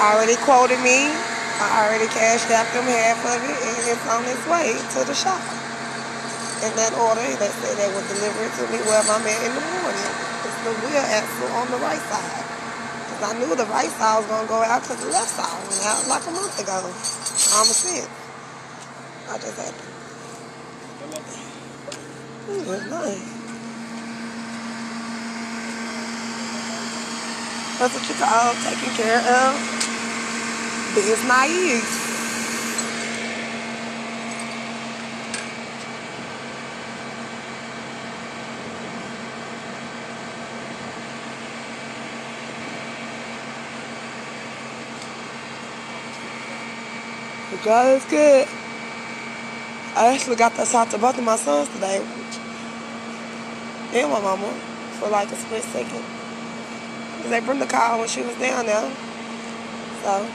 Already quoted me. I already cashed out them half of it, and it's on its way to the shop. In that order, they said they would deliver it to me wherever I'm at in the morning. It's the wheel axle on the right side. Because I knew the right side was going to go out because the left side went out like a month ago. Common sense. I just had to. Ooh, nice. That's what you call taking care of being naive. God is good. I actually got that shot to both of my sons today. And my mama for like a split second. Cause they bring the car when she was down there. So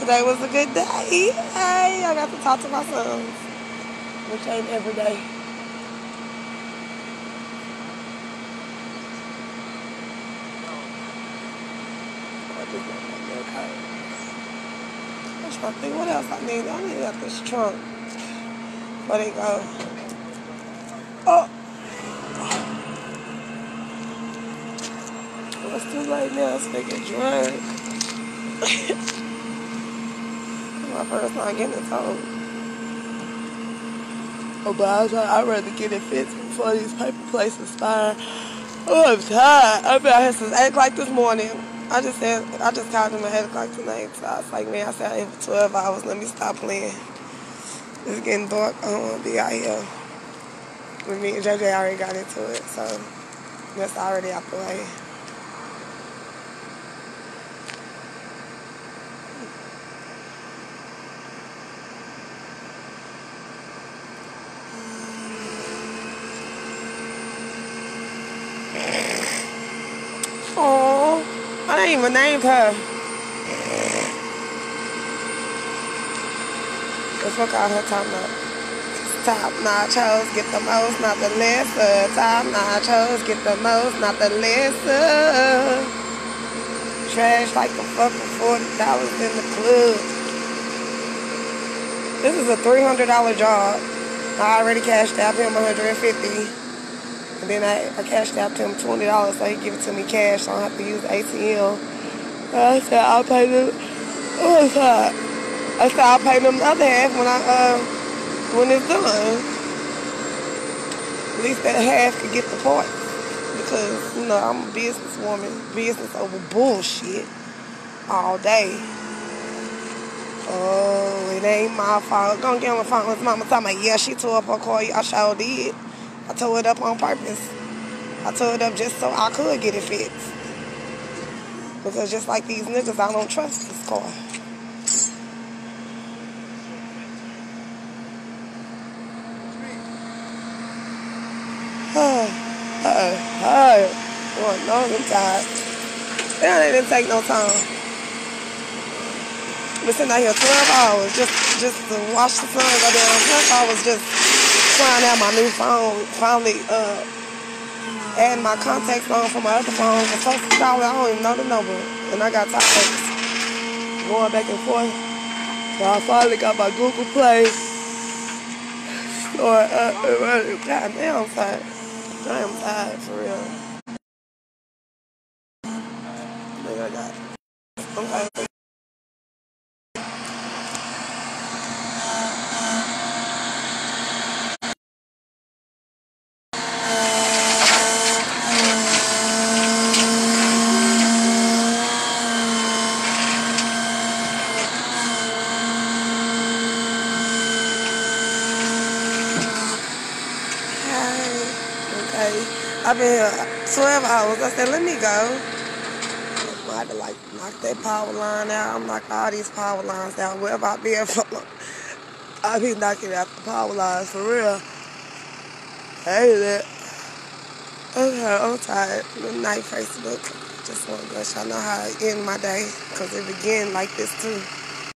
today was a good day. Hey, I got to talk to my sons. Which ain't every day. I'm trying to think what else I need. I need out this trunk. Where they go? Oh! Well, it's too late now. It's making drunk. my first time getting it told. Oh, but I was like, I'd rather get it fixed before these paper plates expire. Oh, I'm tired. I've been out here since 8 o'clock this morning. I just said, I just called him at 8 o'clock tonight. So I was like, man, I sat here for 12 hours. Let me stop playing. It's getting dark. I don't want to be out here. With me and JJ already got into it. So that's already out the way. Oh, I didn't even name her. That's what got her talking about. Top nachos, get the most, not the lesser. Top nachos, get the most, not the lesser. Trash like a fucking forty dollars in the club. This is a three hundred dollar job. I already cashed out him 150 and then I, I cashed out to him twenty dollars so he give it to me cash so I don't have to use ATM. And I said I'll pay them oh God. I said I'll pay them the other half when I uh when it's done. At least that half could get the part. Because, you know, I'm a businesswoman. Business over bullshit all day. Oh, it ain't my fault. Gonna get on the phone with mama talking about, yeah, she tore up her car. I sure did. I tore it up on purpose. I tore it up just so I could get it fixed. Because just like these niggas, I don't trust this car. Uh, uh, Boy, no, I'm tired. It didn't take no time. Been sitting out here 12 hours just just to watch the sun go down. 12 hours just trying out my new phone. Finally, uh, adding my contact on for my other phone. The first call, I don't even know the number. And I got tired going back and forth. So I finally got my Google Play. Or, uh, God damn, I'm tired. I am tired for real. I think I got. Okay. Okay. I've been here 12 hours. I said, let me go. I had to like knock that power line out. I'm knocking all these power lines down. Wherever I be at, I be knocking out the power lines for real. I hate that. Okay, I'm tired. Good night, Facebook. Just want to let y'all know how I end my day. Because it began like this too.